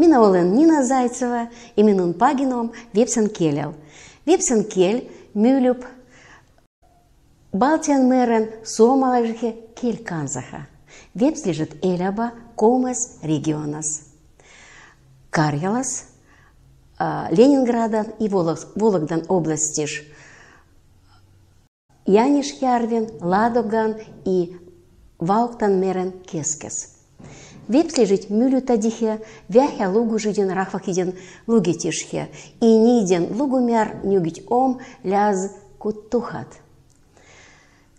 Mina olen Nina Zaytseva ja minun paginom Vepsen Kelel. Vepsen Kel myylyb Baltian meren suomalaische kielkansaha. Veps ležит Eläba Kaumas regionas. Karjalas, Leningradan и Вологдан областиш, Janishjärven, Ладоган и Вауктан мерен кескес. Вепс лежит мюлютадихе, вяхя лугу жиден рахвахиден лугетишхе, и ниден лугумяр нюгить ом ляз куттухат.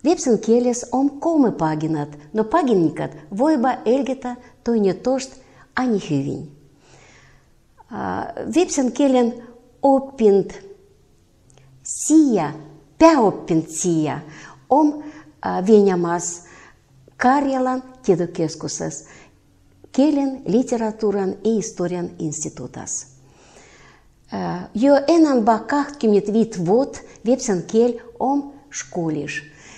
Вепсен келес ом комы пагинат, но пагинникат войба эльгета той не тошт, а не хювинь. Вепсен келен оппинт сия, пяоппинт сия, ом венямас Karjalan tiedokeskuses, kielen, literatuuran ja historian instituutas. Jo enempää 25 vuotta Vepsan kiel on školis.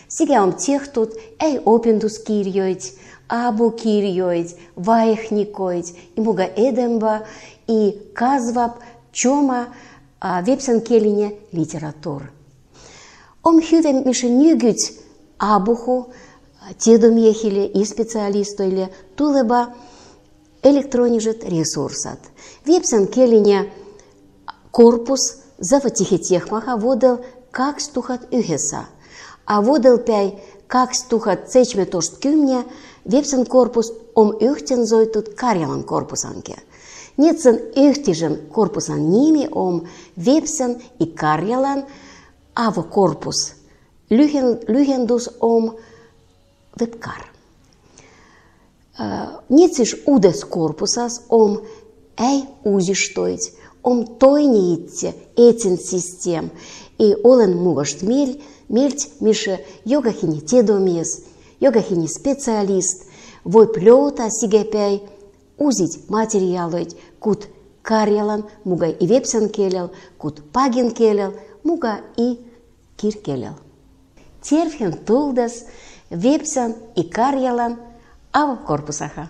Sikä on tehtud ei opetuskirjoit, abukirjoit, vaihnikoit ja muga edempää i kasvab чома Vepsan kielinen literatuur. On hyvä, missä nykyt abuhu тедомехиле и специалистойле тулеба электронижет ресурсат. Вепсен келине корпус заватихетехмаха водел как стухат үхеса. А водел пяй как стухат цечме тошт кюмне вепсен корпус ом үхтен зойтут карялан корпусанке. Нетсен үхтижен корпусан ними ом вепсен и карялан аво корпус. Lyhendus om вебкар. Нициш удес корпусас ом эй узиштоить, ом тойниитте этин систем, и олен мугашт мель, мельть мише йогахини тедомес, йогахини специалист, вой плёта сигепяй, узить материалоить, кут карьялан, муга и вепсен келел, кут пагин келел, муга и кир келел. Терфен тулдас – Вепсян и Карьялан ава корпусаха.